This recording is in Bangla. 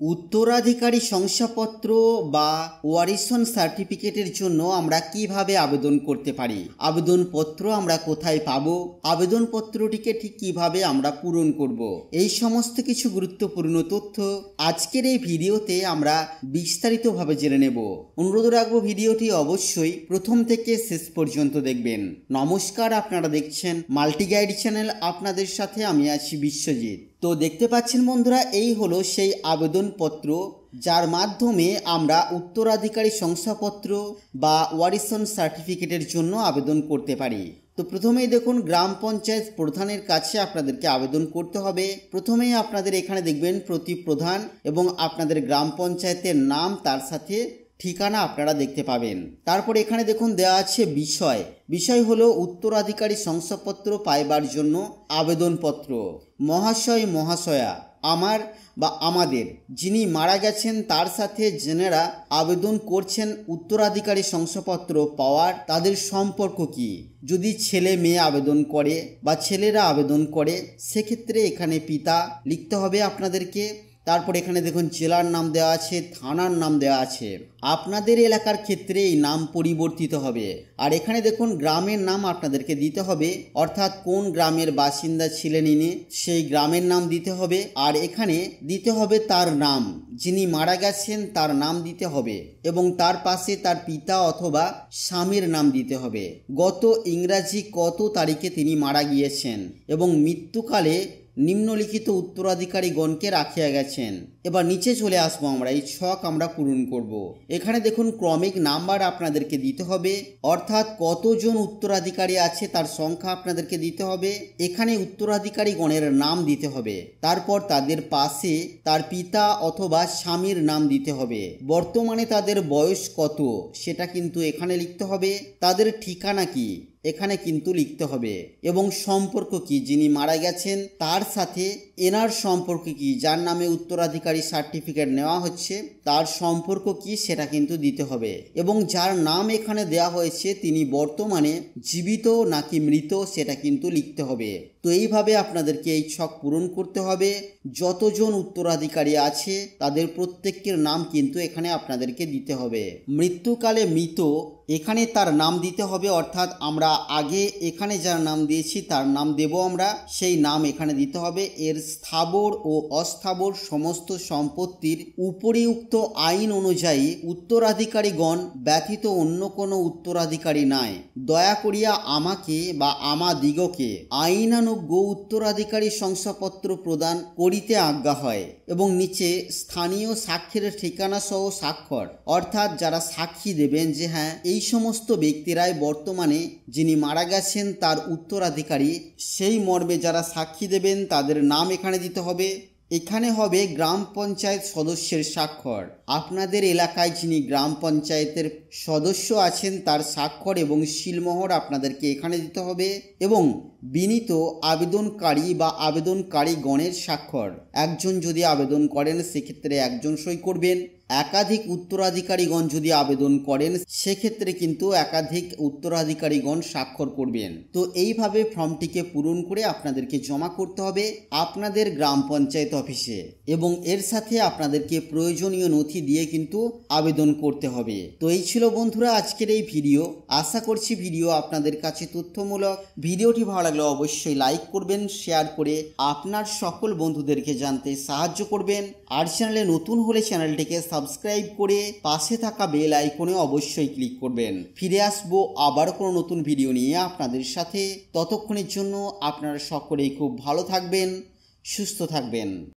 উত্তরাধিকারী শংসাপত্র বা ওয়ারিশন সার্টিফিকেটের জন্য আমরা কীভাবে আবেদন করতে পারি? আবেদনপত্র আমরা কোথায় পাবো? আবেদনপত্রটিকে ঠিক কীভাবে আমরা পূরণ করব। এই সমস্ত কিছু গুরুত্বপূর্ণ তথ্য আজকের এই ভিডিওতে আমরা বিস্তারিতভাবে জেনে নেব। অনুরোধ রাখব ভিডিওটি অবশ্যই প্রথম থেকে শেষ পর্যন্ত দেখবেন। নমস্কার, আপনারা দেখছেন মাল্টি গাইড চ্যানেল। আপনাদের সাথে আমি আছি বিশ্বজিৎ। তো দেখতে পাচ্ছেন বন্ধুরা, এই হলো সেই আবেদনপত্র, যার মাধ্যমে আমরা উত্তরাধিকারী শংসাপত্র বা ওয়ারিশন সার্টিফিকেটের জন্য আবেদন করতে পারি। তো প্রথমেই দেখুন, গ্রাম পঞ্চায়েত প্রধানের কাছে আপনাদেরকে আবেদন করতে হবে। প্রথমেই আপনাদের এখানে দেখবেন প্রতি প্রধান এবং আপনাদের গ্রাম পঞ্চায়েতের নাম, তার সাথে ঠিকানা আপনারা দেখতে পাবেন। তারপর এখানে দেখুন দেওয়া আছে বিষয়। বিষয় হলো উত্তরাধিকারী শংসাপত্র পাইবার জন্য আবেদনপত্র। মহাশয়, মহাশয়া, আমার বা আমাদের, যিনি মারা গেছেন তার সাথে জেনেরা আবেদন করছেন উত্তরাধিকারী শংসাপত্র পাওয়ার, তাদের সম্পর্ক কি? যদি ছেলে মেয়ে আবেদন করে বা ছেলেরা আবেদন করে, সেক্ষেত্রে এখানে পিতা লিখতে হবে আপনাদেরকে। তারপর এখানে দেখুন জেলার নাম দেওয়া আছে, থানার নাম দেওয়া আছে। আপনাদের এলাকার ক্ষেত্রে এই নাম পরিবর্তিত হবে। আর এখানে দেখুন গ্রামের নাম আপনাদেরকে দিতে হবে, অর্থাৎ কোন গ্রামের বাসিন্দা ছিলেন ইনি, সেই গ্রামের নাম দিতে হবে। আর এখানে দিতে হবে তার নাম, যিনি মারা গেছেন তার নাম দিতে হবে এবং তার পাশে তার পিতা অথবা স্বামীর নাম দিতে হবে। গত ইংরাজি কত তারিখে তিনি মারা গিয়েছেন এবং মৃত্যুকালে নিম্নলিখিত উত্তরাধিকারীগণকে রাখিয়া গেছেন। এবার নিচে চলে আসব আমরা, এই ছক আমরা পূরণ করব। এখানে দেখুন ক্রমিক নাম্বার আপনাদেরকে দিতে হবে, অর্থাৎ কতজন উত্তরাধিকারী আছে তার সংখ্যা আপনাদেরকে দিতে হবে, এখানে উত্তরাধিকারী গণের নাম দিতে হবে, তারপর তাদের পাশে তার পিতা অথবা স্বামীর নাম দিতে হবে। বর্তমানে তাদের বয়স কত, সেটা কিন্তু এখানে লিখতে হবে, তাদের ঠিকানা কি? এখানে কিন্তু লিখতে হবে, এবং সম্পর্ক কি? যিনি মারা গেছেন, তার সাথে এনার সম্পর্ক কি? যার নামে উত্তরাধিকারী সার্টিফিকেট নেওয়া হচ্ছে, তার সম্পর্ক কি সেটা কিন্তু দিতে হবে। এবং যার নাম এখানে দেওয়া হয়েছে, তিনি বর্তমানে জীবিত নাকি মৃত সেটা কিন্তু লিখতে হবে। তো এইভাবে আপনাদেরকে এই ছক পূরণ করতে হবে। যতজন উত্তরাধিকারী আছে, তাদের প্রত্যেকের নাম কিন্তু এখানে আপনাদেরকে দিতে হবে। মৃত্যুকালে মৃত এখানে তার নাম দিতে হবে, অর্থাৎ আমরা আগে এখানে যার নাম দিয়েছি তার নাম দেব আমরা, সেই নাম এখানে দিতে হবে। এর স্থাবর ও অস্থাবর সমস্ত সম্পত্তির উপরিউক্ত আইন অনুযায়ী উত্তরাধিকারীগণ ব্যতীত অন্য কোনো উত্তরাধিকারী নাই। দয়া করিয়া আমাকে বা আমাদিগকে আইনানুজ্ঞ উত্তরাধিকারী শংসাপত্র প্রদান করিতে আজ্ঞা হয় এবং নিচে স্থানীয় সাক্ষীর ঠিকানা সহ স্বাক্ষর, অর্থাৎ যারা সাক্ষী দেবেন যে হ্যাঁ এই সমস্ত ব্যক্তিরাই বর্তমানে যিনি মারা গেছেন তার উত্তরাধিকারী, সেই মর্মে যারা সাক্ষী দেবেন তাদের নাম এখানে দিতে হবে। এখানে হবে গ্রাম পঞ্চায়েত সদস্যের স্বাক্ষর। আপনাদের এলাকায় যিনি গ্রাম পঞ্চায়েতের সদস্য আছেন তার স্বাক্ষর এবং শিলমোহর আপনাদেরকে এখানে দিতে হবে এবং বিনীত আবেদনকারী বা আবেদনকারী গণের স্বাক্ষর। একজন যদি আবেদন করেন, সেক্ষেত্রে একজন সই করবেন। একাধিক উত্তরাধিকারীগণ যদি আবেদন করেন, সেক্ষেত্রে কিন্তু একাধিক উত্তরাধিকারীগণ স্বাক্ষর করবেন। তো এইভাবে ফর্মটিকে পূরণ করে আপনাদেরকে জমা করতে হবে আপনাদের গ্রাম পঞ্চায়েত অফিসে এবং এর সাথে আপনাদেরকে প্রয়োজনীয় নথি দিয়ে কিন্তু আবেদন করতে হবে। তো এই ছিল বন্ধুরা আজকের এই ভিডিও। আশা করছি ভিডিও আপনাদের কাছে তথ্যমূলক। ভিডিওটি ভালো লাগলে অবশ্যই লাইক করবেন, শেয়ার করে আপনার সকল বন্ধুদেরকে জানতে সাহায্য করবেন। আর চ্যানেলে নতুন হলে চ্যানেলটিকে সাবস্ক্রাইব করে পাশে থাকা বেল আইকনে অবশ্যই ক্লিক করবেন। ফিরে আসব আবার কোনো নতুন ভিডিও নিয়ে আপনাদের সাথে। ততক্ষণের জন্য আপনারা সকলেই খুব ভালো থাকবেন, সুস্থ থাকবেন।